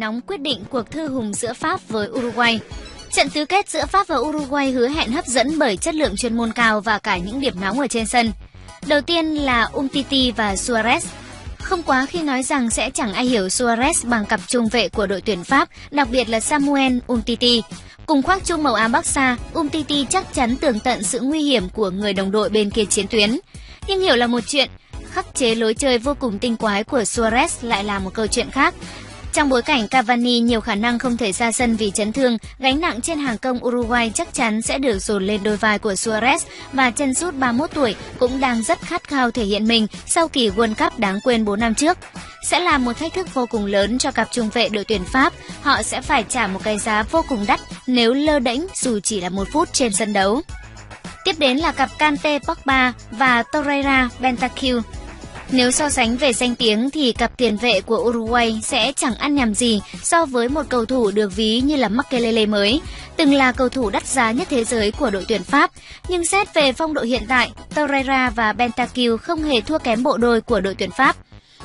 nóng quyết định cuộc thư hùng giữa Pháp với Uruguay. Trận tứ kết giữa Pháp và Uruguay hứa hẹn hấp dẫn bởi chất lượng chuyên môn cao và cả những điểm nóng ở trên sân. Đầu tiên là Umtiti và Suarez. Không quá khi nói rằng sẽ chẳng ai hiểu Suarez bằng cặp trung vệ của đội tuyển Pháp, đặc biệt là Samuel Umtiti. Cùng khoác chung màu áo Bắc Umtiti chắc chắn tường tận sự nguy hiểm của người đồng đội bên kia chiến tuyến. Nhưng hiểu là một chuyện, khắc chế lối chơi vô cùng tinh quái của Suarez lại là một câu chuyện khác. Trong bối cảnh Cavani nhiều khả năng không thể ra sân vì chấn thương, gánh nặng trên hàng công Uruguay chắc chắn sẽ được dồn lên đôi vai của Suarez và chân sút 31 tuổi cũng đang rất khát khao thể hiện mình sau kỳ World Cup đáng quên 4 năm trước. Sẽ là một thách thức vô cùng lớn cho cặp trung vệ đội tuyển Pháp. Họ sẽ phải trả một cái giá vô cùng đắt nếu lơ đễnh dù chỉ là một phút trên sân đấu. Tiếp đến là cặp Kante Pogba và Torreira Bentancur. Nếu so sánh về danh tiếng thì cặp tiền vệ của Uruguay sẽ chẳng ăn nhầm gì so với một cầu thủ được ví như là Makelele mới, từng là cầu thủ đắt giá nhất thế giới của đội tuyển Pháp. Nhưng xét về phong độ hiện tại, Torreira và Bentancur không hề thua kém bộ đôi của đội tuyển Pháp.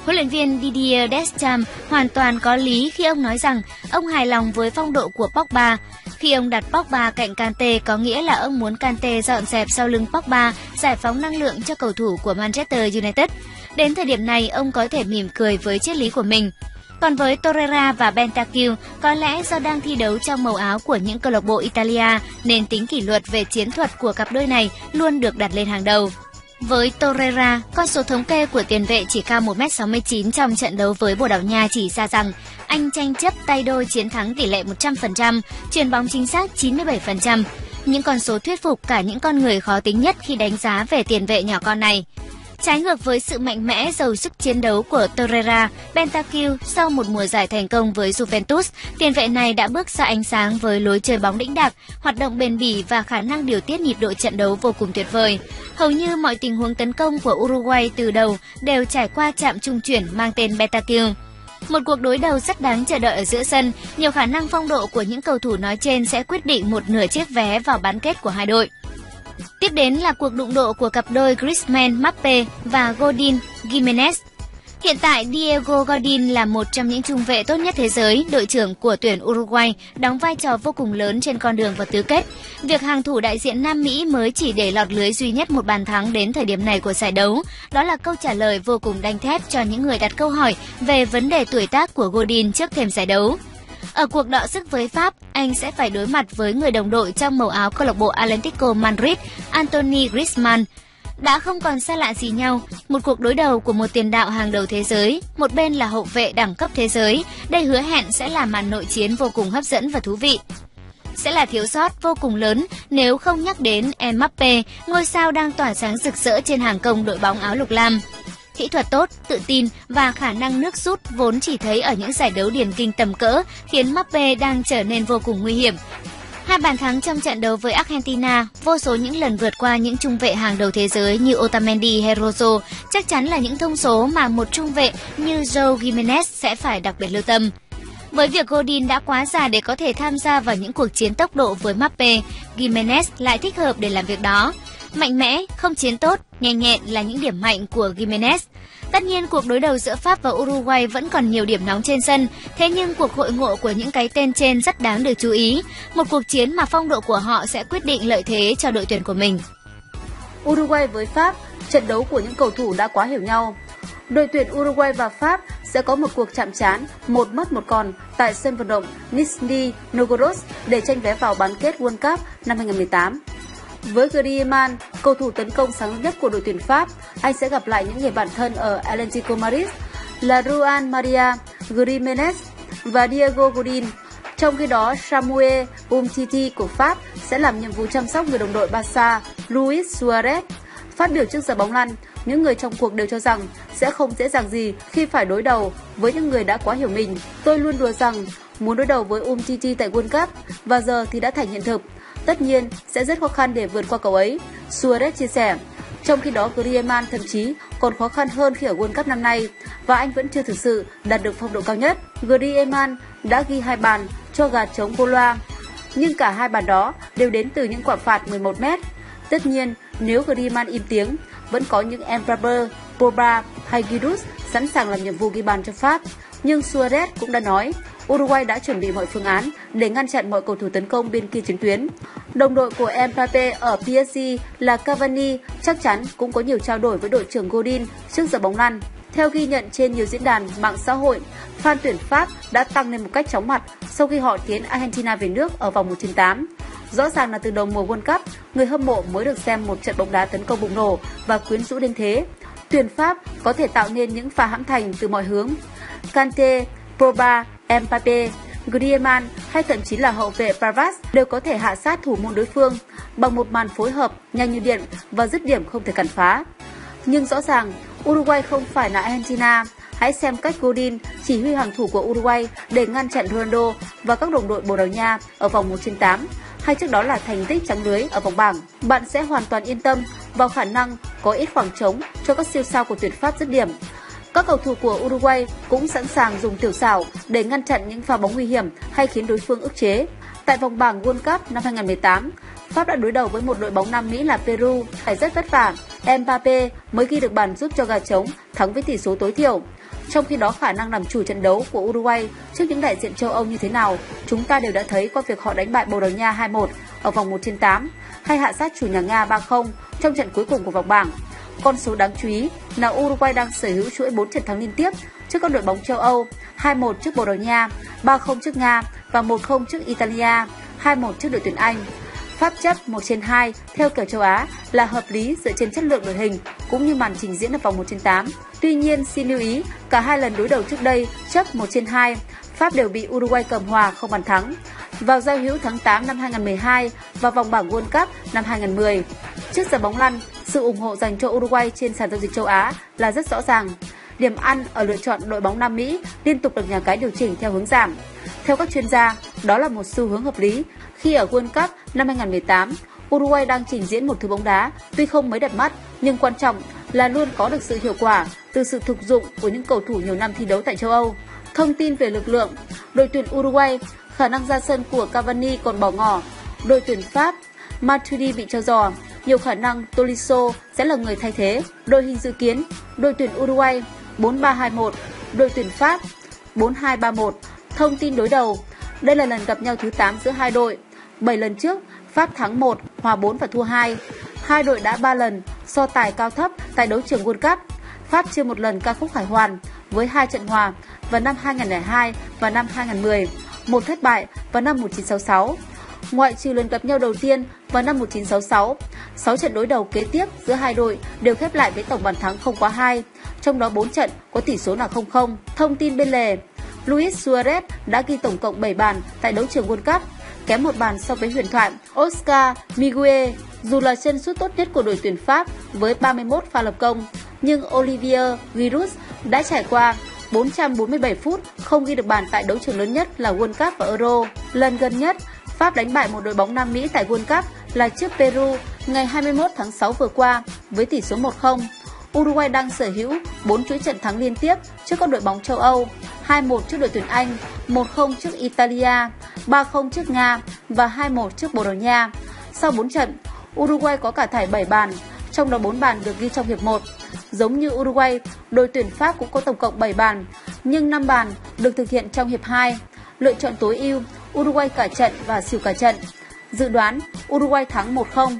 Huấn luyện viên Didier Deschamps hoàn toàn có lý khi ông nói rằng ông hài lòng với phong độ của Pogba. Khi ông đặt Pogba cạnh Kante có nghĩa là ông muốn Kante dọn dẹp sau lưng Pogba, giải phóng năng lượng cho cầu thủ của Manchester United. Đến thời điểm này, ông có thể mỉm cười với triết lý của mình. Còn với Torreira và Bentancur, có lẽ do đang thi đấu trong màu áo của những câu lạc bộ Italia nên tính kỷ luật về chiến thuật của cặp đôi này luôn được đặt lên hàng đầu. Với Torreira, con số thống kê của tiền vệ chỉ cao 1m69 trong trận đấu với Bồ Đào Nha chỉ ra rằng anh tranh chấp tay đôi chiến thắng tỷ lệ 100%, chuyền bóng chính xác 97%. Những con số thuyết phục cả những con người khó tính nhất khi đánh giá về tiền vệ nhỏ con này. Trái ngược với sự mạnh mẽ giàu sức chiến đấu của Torreira, Bentancur sau một mùa giải thành công với Juventus, tiền vệ này đã bước ra ánh sáng với lối chơi bóng đĩnh đạc, hoạt động bền bỉ và khả năng điều tiết nhịp độ trận đấu vô cùng tuyệt vời. Hầu như mọi tình huống tấn công của Uruguay từ đầu đều trải qua chạm trung chuyển mang tên Bentancur. Một cuộc đối đầu rất đáng chờ đợi ở giữa sân, nhiều khả năng phong độ của những cầu thủ nói trên sẽ quyết định một nửa chiếc vé vào bán kết của hai đội. Tiếp đến là cuộc đụng độ của cặp đôi Griezmann Mappe và Godin Gimenez. Hiện tại Diego Godin là một trong những trung vệ tốt nhất thế giới, đội trưởng của tuyển Uruguay, đóng vai trò vô cùng lớn trên con đường vào tứ kết. Việc hàng thủ đại diện Nam Mỹ mới chỉ để lọt lưới duy nhất một bàn thắng đến thời điểm này của giải đấu. Đó là câu trả lời vô cùng đanh thép cho những người đặt câu hỏi về vấn đề tuổi tác của Godin trước thềm giải đấu. Ở cuộc đọ sức với Pháp, anh sẽ phải đối mặt với người đồng đội trong màu áo câu lạc bộ Atlético Madrid, Anthony Griezmann. Đã không còn xa lạ gì nhau, một cuộc đối đầu của một tiền đạo hàng đầu thế giới, một bên là hậu vệ đẳng cấp thế giới, đây hứa hẹn sẽ là màn nội chiến vô cùng hấp dẫn và thú vị sẽ là thiếu sót vô cùng lớn nếu không nhắc đến Mbappe, ngôi sao đang tỏa sáng rực rỡ trên hàng công đội bóng áo lục lam. Kỹ thuật tốt, tự tin và khả năng nước rút vốn chỉ thấy ở những giải đấu điển kinh tầm cỡ khiến Mbappe đang trở nên vô cùng nguy hiểm. Hai bàn thắng trong trận đấu với Argentina, vô số những lần vượt qua những trung vệ hàng đầu thế giới như Otamendi hay chắc chắn là những thông số mà một trung vệ như Joe Gimenez sẽ phải đặc biệt lưu tâm. Với việc Godin đã quá già để có thể tham gia vào những cuộc chiến tốc độ với Mbappe, Gimenez lại thích hợp để làm việc đó. Mạnh mẽ, không chiến tốt, nhanh nhẹn là những điểm mạnh của Gimenez. Tất nhiên cuộc đối đầu giữa Pháp và Uruguay vẫn còn nhiều điểm nóng trên sân, thế nhưng cuộc hội ngộ của những cái tên trên rất đáng được chú ý. Một cuộc chiến mà phong độ của họ sẽ quyết định lợi thế cho đội tuyển của mình. Uruguay với Pháp, trận đấu của những cầu thủ đã quá hiểu nhau. Đội tuyển Uruguay và Pháp sẽ có một cuộc chạm trán, một mất một còn tại sân vận động Nizhny Novgorod để tranh vé vào bán kết World Cup năm 2018. Với Griezmann, cầu thủ tấn công sáng nhất của đội tuyển Pháp, anh sẽ gặp lại những người bạn thân ở Atlético Madrid là Juan Maria Grimenez và Diego Godin. Trong khi đó, Samuel Umtiti của Pháp sẽ làm nhiệm vụ chăm sóc người đồng đội Barca Luis Suarez. Phát biểu trước giờ bóng lăn, những người trong cuộc đều cho rằng sẽ không dễ dàng gì khi phải đối đầu với những người đã quá hiểu mình. Tôi luôn đùa rằng muốn đối đầu với Umtiti tại World Cup và giờ thì đã thành hiện thực. Tất nhiên, sẽ rất khó khăn để vượt qua cầu ấy, Suarez chia sẻ. Trong khi đó, Griezmann thậm chí còn khó khăn hơn khi ở World Cup năm nay và anh vẫn chưa thực sự đạt được phong độ cao nhất. Griezmann đã ghi hai bàn cho gạt chống Poloa, nhưng cả hai bàn đó đều đến từ những quả phạt 11m. Tất nhiên, nếu Griezmann im tiếng, vẫn có những Mbappé, Pogba hay Giroud sẵn sàng làm nhiệm vụ ghi bàn cho Pháp. Nhưng Suarez cũng đã nói Uruguay đã chuẩn bị mọi phương án để ngăn chặn mọi cầu thủ tấn công bên kia chiến tuyến. Đồng đội của Mbappe ở PSG là Cavani chắc chắn cũng có nhiều trao đổi với đội trưởng Godin trước giờ bóng lăn. Theo ghi nhận trên nhiều diễn đàn mạng xã hội, fan tuyển Pháp đã tăng lên một cách chóng mặt sau khi họ tiến Argentina về nước ở vòng 1/8. Rõ ràng là từ đầu mùa World Cup, người hâm mộ mới được xem một trận bóng đá tấn công bùng nổ và quyến rũ đến thế. Tuyển Pháp có thể tạo nên những pha hãm thành từ mọi hướng. Kante, Pogba, Mbappe, Griezmann hay thậm chí là hậu vệ Pavard đều có thể hạ sát thủ môn đối phương bằng một màn phối hợp nhanh như điện và dứt điểm không thể cản phá. Nhưng rõ ràng, Uruguay không phải là Argentina. Hãy xem cách Godin chỉ huy hàng thủ của Uruguay để ngăn chặn Ronaldo và các đồng đội Bồ Đào Nha ở vòng 1 trên 8 hay trước đó là thành tích trắng lưới ở vòng bảng. Bạn sẽ hoàn toàn yên tâm vào khả năng có ít khoảng trống cho các siêu sao của tuyển Pháp dứt điểm. Các cầu thủ của Uruguay cũng sẵn sàng dùng tiểu xảo để ngăn chặn những pha bóng nguy hiểm hay khiến đối phương ức chế. Tại vòng bảng World Cup năm 2018, Pháp đã đối đầu với một đội bóng Nam Mỹ là Peru phải rất vất vả. Mbappe mới ghi được bàn giúp cho gà trống thắng với tỷ số tối thiểu. Trong khi đó khả năng làm chủ trận đấu của Uruguay trước những đại diện châu Âu như thế nào, chúng ta đều đã thấy qua việc họ đánh bại Bồ Đào Nha 2-1 ở vòng 1 trên 8 hay hạ sát chủ nhà Nga 3-0 trong trận cuối cùng của vòng bảng. Con số đáng chú ý là Uruguay đang sở hữu chuỗi 4 trận thắng liên tiếp trước các đội bóng châu Âu, 2-1 trước Bồ Đào Nha, 3-0 trước Nga và 1-0 trước Italia, 2-1 trước đội tuyển Anh. Pháp chấp 1 trên 2 theo kiểu châu Á là hợp lý dựa trên chất lượng đội hình cũng như màn trình diễn ở vòng 1 trên 8. Tuy nhiên, xin lưu ý, cả hai lần đối đầu trước đây chấp 1 trên 2, Pháp đều bị Uruguay cầm hòa không bàn thắng. Vào giao hữu tháng 8 năm 2012 và vòng bảng World Cup năm 2010. Trước giờ bóng lăn, sự ủng hộ dành cho Uruguay trên sàn giao dịch châu Á là rất rõ ràng. Điểm ăn ở lựa chọn đội bóng Nam Mỹ liên tục được nhà cái điều chỉnh theo hướng giảm. Theo các chuyên gia, đó là một xu hướng hợp lý khi ở World Cup năm 2018, Uruguay đang trình diễn một thứ bóng đá tuy không mấy đẹp mắt nhưng quan trọng là luôn có được sự hiệu quả từ sự thực dụng của những cầu thủ nhiều năm thi đấu tại châu Âu. Thông tin về lực lượng, đội tuyển Uruguay khả năng ra sân của Cavani còn bỏ ngỏ. Đội tuyển Pháp, Matuidi bị cho giò, nhiều khả năng Tolisso sẽ là người thay thế. Đội hình dự kiến, đội tuyển Uruguay 4-3-2-1, đội tuyển Pháp 4-2-3-1. Thông tin đối đầu, đây là lần gặp nhau thứ 8 giữa hai đội. 7 lần trước, Pháp thắng 1, hòa 4 và thua 2. Hai đội đã 3 lần so tài cao thấp tại đấu trường World Cup. Pháp chưa một lần ca khúc khải hoàn với hai trận hòa vào năm 2002 và năm 2010, một thất bại vào năm 1966. Ngoại trừ lần gặp nhau đầu tiên vào năm 1966, 6 trận đối đầu kế tiếp giữa hai đội đều khép lại với tổng bàn thắng không quá 2, trong đó 4 trận có tỷ số là 0-0. Thông tin bên lề, Luis Suarez đã ghi tổng cộng 7 bàn tại đấu trường World Cup, kém một bàn so với huyền thoại Oscar Miguel. Dù là chân sút tốt nhất của đội tuyển Pháp với 31 pha lập công, nhưng Olivier Giroud đã trải qua 447 phút không ghi được bàn tại đấu trường lớn nhất là World Cup và Euro. Lần gần nhất, Pháp đánh bại một đội bóng Nam Mỹ tại World Cup là trước Peru ngày 21 tháng 6 vừa qua với tỷ số 1-0. Uruguay đang sở hữu 4 chuỗi trận thắng liên tiếp trước các đội bóng châu Âu, 2-1 trước đội tuyển Anh, 1-0 trước Italia, 3-0 trước Nga và 2-1 trước Bồ Đào Nha. Sau 4 trận, Uruguay có cả thải 7 bàn, trong đó 4 bàn được ghi trong hiệp 1. Giống như Uruguay, đội tuyển Pháp cũng có tổng cộng 7 bàn, nhưng 5 bàn được thực hiện trong hiệp 2. Lựa chọn tối ưu, Uruguay cả trận và xỉu cả trận. Dự đoán Uruguay thắng 1-0.